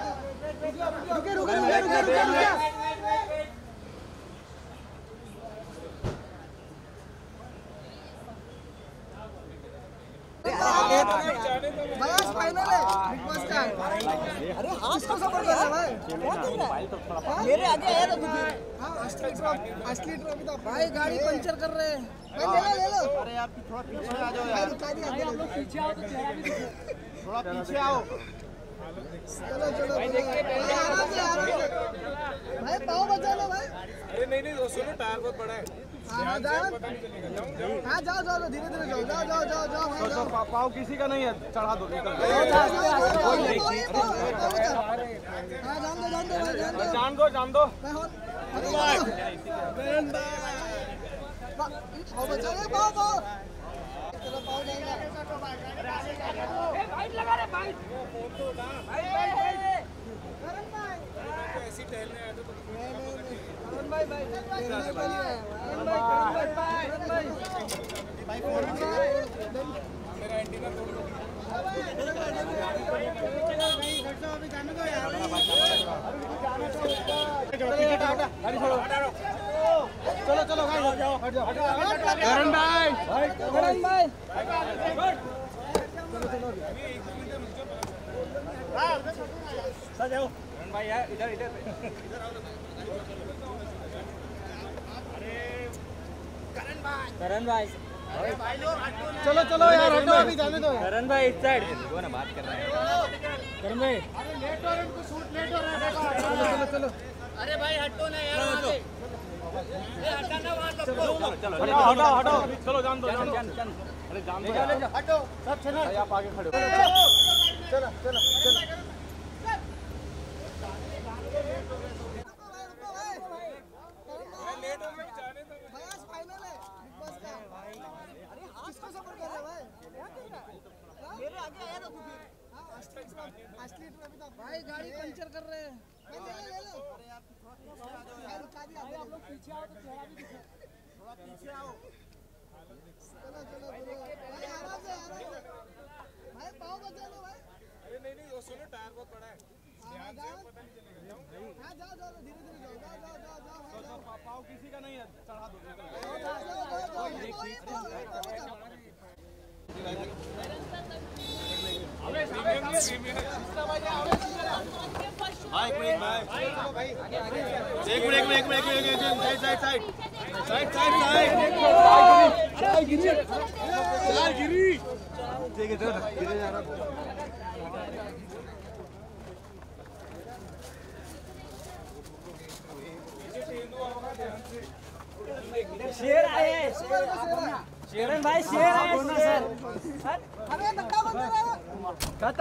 रुके रुके रुके रुके रुके रुके। बस फाइनल है बिग बॉस का अरे हाथ को सपोर्ट कर भाई। कर रहा मेरे आगे आया था हाँ असली ट्रॉफी असली ट्रॉफी तो भाई गाड़ी पंचर कर रहे हैं। भाई ले लो ले लो। अरे यार थोड़ा पीछे आ जाओ भाई यार। रुका दिया आप लोग पीछे आओ तो चेहरा भी दिखे। थोड़ा पीछे आओ। भाई पाँव बचा लो भाई अरे नहीं नहीं सुनो टायर बहुत बड़ा है हाँ जाओ हाँ जाओ धीरे धीरे जाओ जाओ जाओ जाओ जाओ जाओ पाव किसी का नहीं है चढ़ा दो। हाँ जान दो जान दो हो पाँव बचा पाँव पाँव चलो पाँव जाएगा तो करण भाई भाई करण भाई। करण भाई। करण चलो चलो। भाई हट जाओ हट जाओ करण भाई करण भाई करण भाई यार इधर इधर करण भाई चलो चलो यार हटो अभी जाने दो यार करण भाई इस साइड वो ना बात कर रहे हैं करण भाई चलो। चलो चलो चलो हटाओ हटाओ हटाओ चलो जान दो जान दो। अरे जान दो। यार। हटो। सब चलो भाई आप आगे खड़े हो। चलो चलो चलो लेट हो गया जाने दो बस फाइनल है बिग बॉस का अरे किसको सपोर्ट कर रहा है भाई मेरे आगे आया था तुझे हाँ असली ट्रॉफी असली ट्रॉफी तो भाई, गाड़ी पंचर कर रहे हैं। आप लोग पीछे आओ तो चेहरा भी थोड़ा पीछे आओ चलो चलो भाई आराम से आराम से भाई पाँव बचा लो भाई अरे नहीं नहीं सुनो टायर बहुत बड़ा है हाँ जाओ जाओ जाओ जाओ जाओ जाओ जाओ जाओ पाव किसी का नहीं है चढ़ा दो एक मिनट एक मिनट एक मिनट एक minute side side side side side side गिरी चार गिरी ठीक है चलो गिरे जा रहा शेर आए हैं। शेरन भाई शेर आए शेर अरे धक्का बंद करो